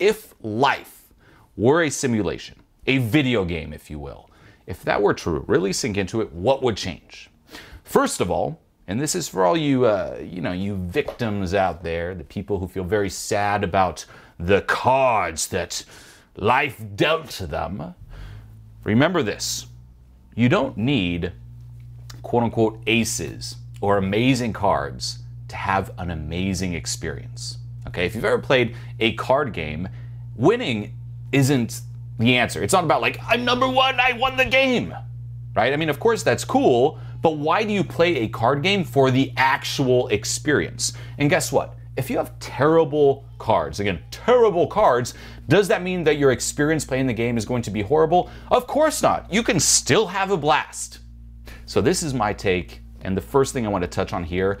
if life were a simulation, a video game, if you will, if that were true, really sink into it, what would change? First of all, and this is for all you, uh, you know, you victims out there, the people who feel very sad about the cards that life dealt to them. Remember this you don't need quote unquote aces or amazing cards to have an amazing experience. Okay, if you've ever played a card game, winning isn't the answer. It's not about like, I'm number one, I won the game, right? I mean, of course, that's cool, but why do you play a card game for the actual experience? And guess what? If you have terrible cards, again, terrible cards, does that mean that your experience playing the game is going to be horrible? Of course not. You can still have a blast. So, this is my take. And the first thing I want to touch on here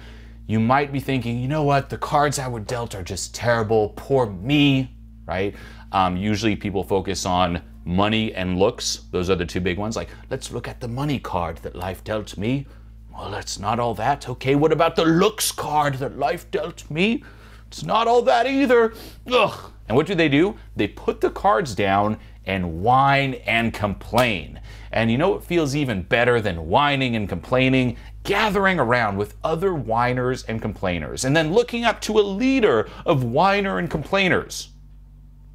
you might be thinking, you know what, the cards I were dealt are just terrible. Poor me, right? Um, usually people focus on money and looks. Those are the two big ones. Like, let's look at the money card that life dealt me. Well, it's not all that. Okay, what about the looks card that life dealt me? It's not all that either. Ugh. And what do they do? They put the cards down and whine and complain. And you know what feels even better than whining and complaining? Gathering around with other whiners and complainers, and then looking up to a leader of whiner and complainers.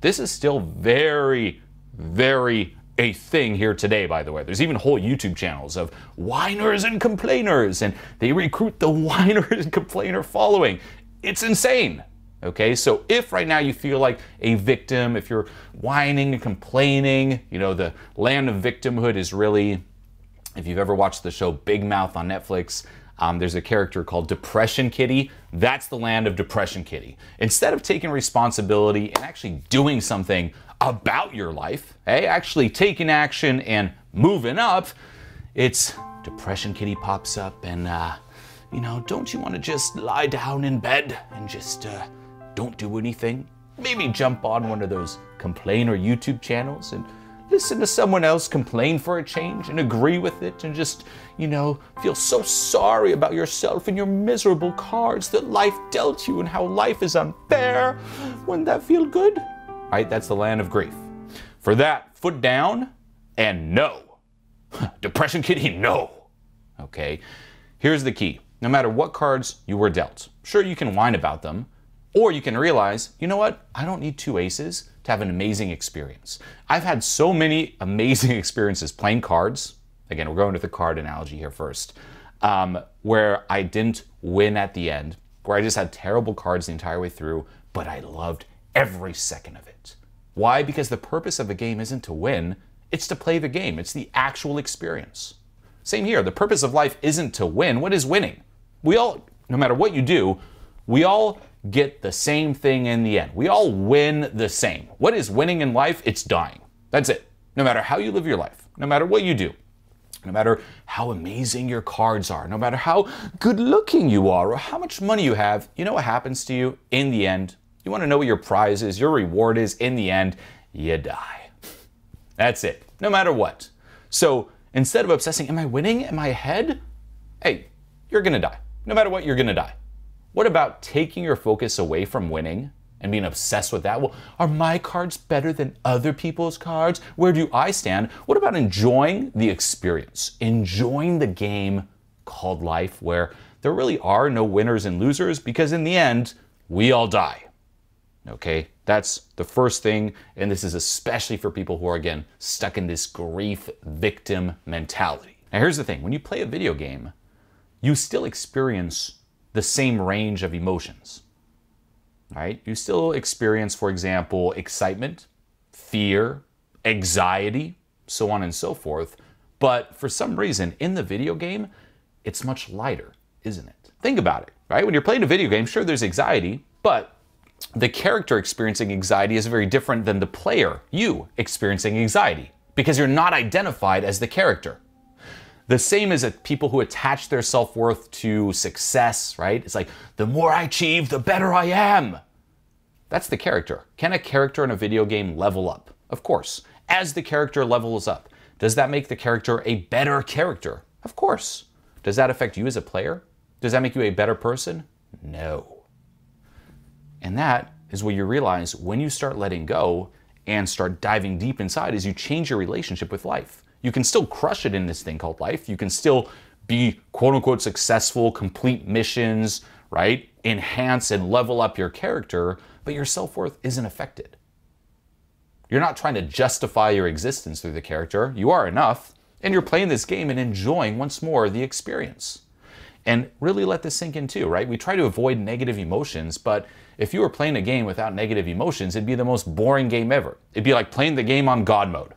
This is still very, very a thing here today, by the way. There's even whole YouTube channels of whiners and complainers, and they recruit the whiner and complainer following. It's insane. Okay, so if right now you feel like a victim, if you're whining and complaining, you know, the land of victimhood is really, if you've ever watched the show Big Mouth on Netflix, um, there's a character called Depression Kitty. That's the land of Depression Kitty. Instead of taking responsibility and actually doing something about your life, hey, actually taking action and moving up, it's Depression Kitty pops up and, uh, you know, don't you want to just lie down in bed and just, uh, don't do anything. Maybe jump on one of those complainer YouTube channels and listen to someone else complain for a change and agree with it and just, you know, feel so sorry about yourself and your miserable cards that life dealt you and how life is unfair. Wouldn't that feel good? Right? That's the land of grief. For that, foot down and no. Depression kitty, no. Okay. Here's the key. No matter what cards you were dealt, sure you can whine about them, or you can realize, you know what? I don't need two aces to have an amazing experience. I've had so many amazing experiences playing cards. Again, we're going with the card analogy here first, um, where I didn't win at the end, where I just had terrible cards the entire way through, but I loved every second of it. Why? Because the purpose of a game isn't to win, it's to play the game, it's the actual experience. Same here, the purpose of life isn't to win. What is winning? We all, no matter what you do, we all get the same thing in the end. We all win the same. What is winning in life? It's dying. That's it. No matter how you live your life, no matter what you do, no matter how amazing your cards are, no matter how good looking you are, or how much money you have, you know what happens to you in the end? You want to know what your prize is, your reward is in the end? You die. That's it. No matter what. So instead of obsessing, am I winning? Am I ahead? Hey, you're going to die. No matter what, you're going to die. What about taking your focus away from winning and being obsessed with that? Well, are my cards better than other people's cards? Where do I stand? What about enjoying the experience, enjoying the game called life, where there really are no winners and losers because in the end, we all die. Okay, that's the first thing, and this is especially for people who are, again, stuck in this grief victim mentality. Now, here's the thing when you play a video game, you still experience the same range of emotions. Right? You still experience, for example, excitement, fear, anxiety, so on and so forth. But for some reason, in the video game, it's much lighter, isn't it? Think about it, right? When you're playing a video game, sure, there's anxiety, but the character experiencing anxiety is very different than the player, you, experiencing anxiety, because you're not identified as the character. The same as people who attach their self worth to success, right? It's like, the more I achieve, the better I am. That's the character. Can a character in a video game level up? Of course. As the character levels up, does that make the character a better character? Of course. Does that affect you as a player? Does that make you a better person? No. And that is what you realize when you start letting go and start diving deep inside as you change your relationship with life. You can still crush it in this thing called life. You can still be quote unquote successful, complete missions, right? Enhance and level up your character, but your self worth isn't affected. You're not trying to justify your existence through the character. You are enough, and you're playing this game and enjoying once more the experience. And really let this sink in too, right? We try to avoid negative emotions, but if you were playing a game without negative emotions, it'd be the most boring game ever. It'd be like playing the game on God mode.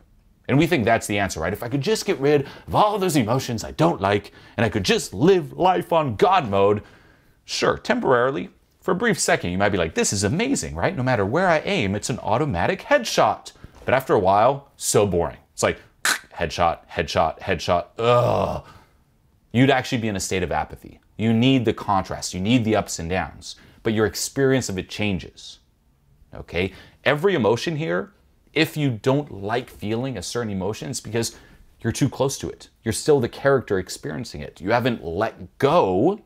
And we think that's the answer, right? If I could just get rid of all those emotions I don't like and I could just live life on God mode, sure, temporarily, for a brief second, you might be like, this is amazing, right? No matter where I aim, it's an automatic headshot. But after a while, so boring. It's like headshot, headshot, headshot. Ugh. You'd actually be in a state of apathy. You need the contrast, you need the ups and downs, but your experience of it changes. Okay? Every emotion here, if you don't like feeling a certain emotion, it's because you're too close to it. You're still the character experiencing it. You haven't let go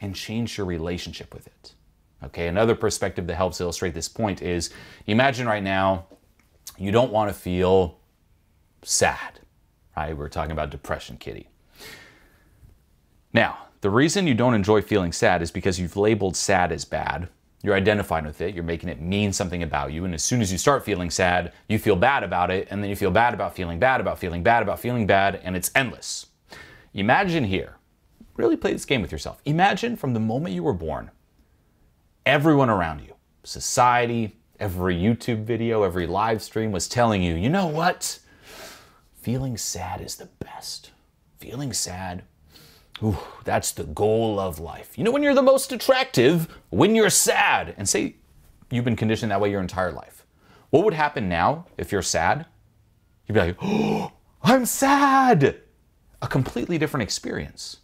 and changed your relationship with it. Okay, another perspective that helps illustrate this point is imagine right now you don't want to feel sad, right? We're talking about depression, kitty. Now, the reason you don't enjoy feeling sad is because you've labeled sad as bad. You're identifying with it, you're making it mean something about you, and as soon as you start feeling sad, you feel bad about it, and then you feel bad about feeling bad about feeling bad about feeling bad, and it's endless. Imagine here, really play this game with yourself. Imagine from the moment you were born, everyone around you, society, every YouTube video, every live stream was telling you, you know what? Feeling sad is the best. Feeling sad, ooh, that's the goal of life. You know when you're the most attractive? When you're sad. And say you've been conditioned that way your entire life. What would happen now if you're sad? You'd be like, oh, I'm sad. A completely different experience.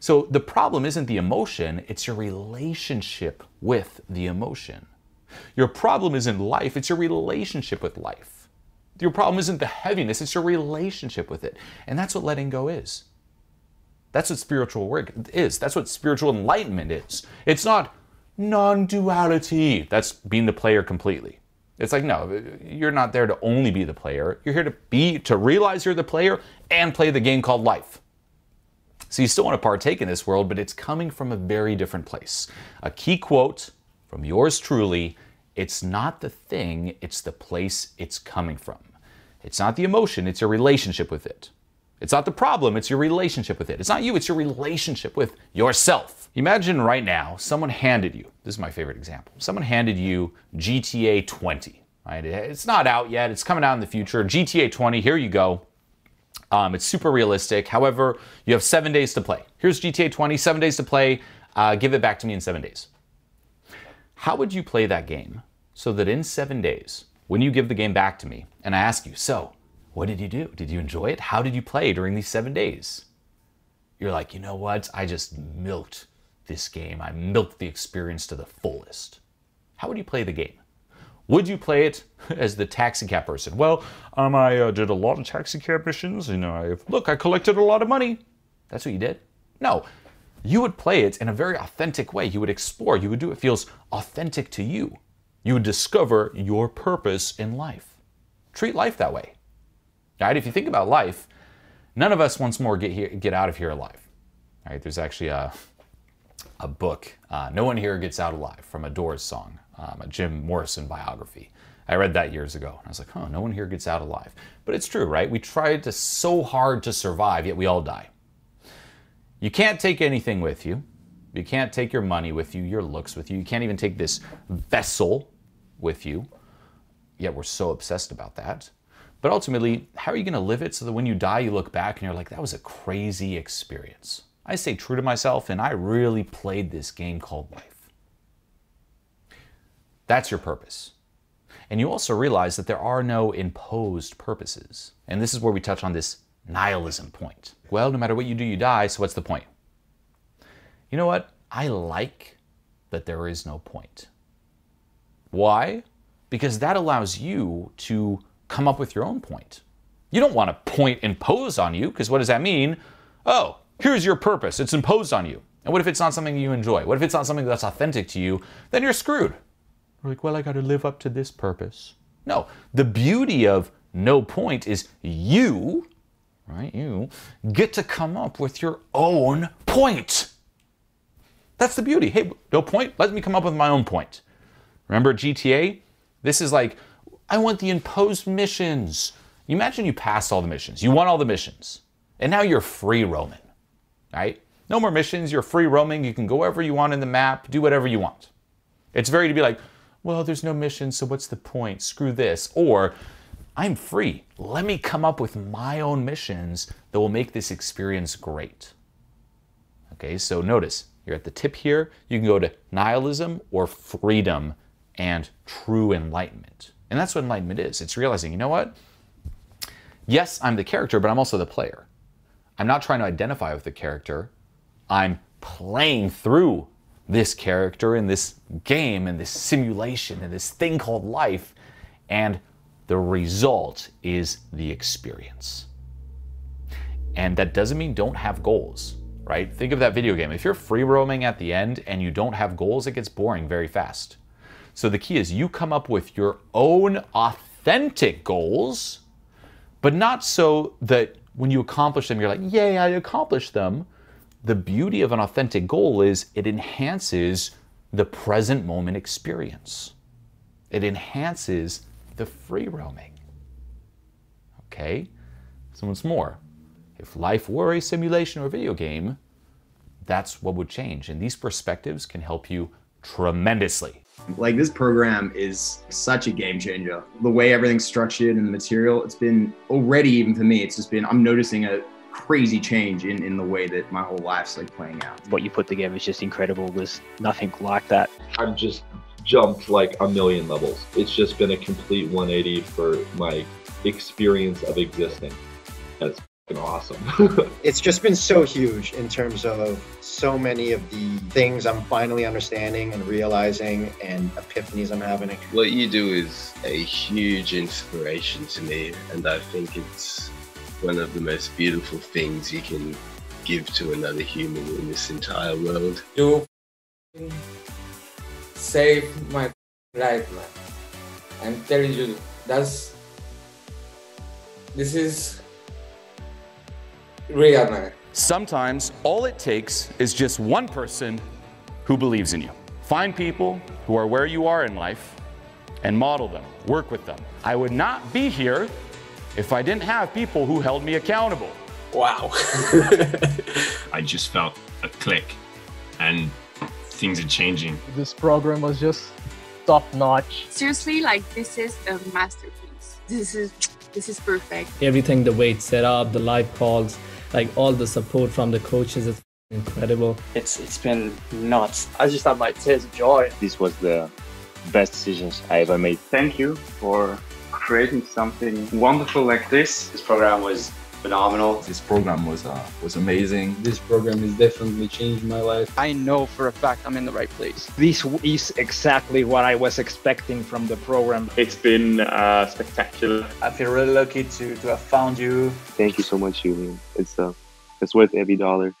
So the problem isn't the emotion, it's your relationship with the emotion. Your problem isn't life, it's your relationship with life. Your problem isn't the heaviness, it's your relationship with it. And that's what letting go is. That's what spiritual work is. That's what spiritual enlightenment is. It's not non duality. That's being the player completely. It's like, no, you're not there to only be the player. You're here to be, to realize you're the player and play the game called life. So you still want to partake in this world, but it's coming from a very different place. A key quote from yours truly it's not the thing, it's the place it's coming from. It's not the emotion, it's your relationship with it. It's not the problem, it's your relationship with it. It's not you, it's your relationship with yourself. Imagine right now someone handed you, this is my favorite example, someone handed you GTA 20. Right? It's not out yet, it's coming out in the future. GTA 20, here you go. Um, it's super realistic. However, you have seven days to play. Here's GTA 20, seven days to play. Uh, give it back to me in seven days. How would you play that game so that in seven days, when you give the game back to me and I ask you, so what did you do? Did you enjoy it? How did you play during these seven days? You're like, you know what? I just milked this game. I milked the experience to the fullest. How would you play the game? Would you play it as the taxi cab person? Well, um, I uh, did a lot of taxi cab missions. You know, I look, I collected a lot of money. That's what you did. No, you would play it in a very authentic way. You would explore. You would do it feels authentic to you. You would discover your purpose in life. Treat life that way. Right? If you think about life, none of us once more get here, get out of here alive. Right? There's actually a a book, uh, "No One Here Gets Out Alive" from a Doors song um, a Jim Morrison biography. I read that years ago. And I was like, oh, no one here gets out alive. But it's true, right? We try to so hard to survive, yet we all die. You can't take anything with you. You can't take your money with you, your looks with you. You can't even take this vessel with you. Yet we're so obsessed about that. But ultimately, how are you going to live it so that when you die, you look back and you're like, that was a crazy experience? I stay true to myself and I really played this game called life. That's your purpose. And you also realize that there are no imposed purposes. And this is where we touch on this nihilism point. Well, no matter what you do, you die, so what's the point? You know what? I like that there is no point. Why? Because that allows you to come up with your own point. You don't want a point imposed on you, because what does that mean? Oh, here's your purpose. It's imposed on you. And what if it's not something you enjoy? What if it's not something that's authentic to you? Then you're screwed We're like, well, I got to live up to this purpose. No, the beauty of no point is you, right? You get to come up with your own point. That's the beauty. Hey, no point. Let me come up with my own point. Remember GTA? This is like, I want the imposed missions. You imagine you passed all the missions. You won all the missions. And now you're free roaming, right? No more missions. You're free roaming. You can go wherever you want in the map, do whatever you want. It's very to be like, well, there's no mission, so what's the point? Screw this. Or, I'm free. Let me come up with my own missions that will make this experience great. Okay, so notice you're at the tip here. You can go to nihilism or freedom and true enlightenment. And that's what enlightenment is. It's realizing, you know what? Yes, I'm the character, but I'm also the player. I'm not trying to identify with the character. I'm playing through this character in this game and this simulation and this thing called life. And the result is the experience. And that doesn't mean don't have goals, right? Think of that video game. If you're free roaming at the end and you don't have goals, it gets boring very fast. So the key is you come up with your own authentic goals, but not so that when you accomplish them, you're like, yay, I accomplished them. The beauty of an authentic goal is it enhances the present moment experience. It enhances the free roaming. Okay? So once more, if life were a simulation or video game, that's what would change. And these perspectives can help you tremendously. Like this program is such a game changer. The way everything's structured and the material, it's been already even for me, it's just been I'm noticing a crazy change in, in the way that my whole life's like playing out. What you put together is just incredible. There's nothing like that. I've just jumped like a million levels. It's just been a complete 180 for my experience of existing. That's awesome. it's just been so huge in terms of so many of the things I'm finally understanding and realizing and epiphanies I'm having. What you do is a huge inspiration to me, and I think it's one of the most beautiful things you can give to another human in this entire world. You saved my life, man. I'm telling you, that's this is real, man. Sometimes all it takes is just one person who believes in you. Find people who are where you are in life and model them, work with them. I would not be here if I didn't have people who held me accountable. Wow. I just felt a click and things are changing. This program was just top notch. Seriously, like this is a masterpiece. This is this is perfect. Everything the way it's set up, the live calls, like all the support from the coaches is incredible. It's it's been nuts. I just had my tears of joy. This was the best decisions I ever made. Thank you for creating something wonderful like this. This program was phenomenal. This program was uh, was amazing. This program has definitely changed my life. I know for a fact I'm in the right place. This is exactly what I was expecting from the program. It's been uh, spectacular. I feel really lucky to, to have found you. Thank you so much, Julien. It's uh, it's worth every dollar.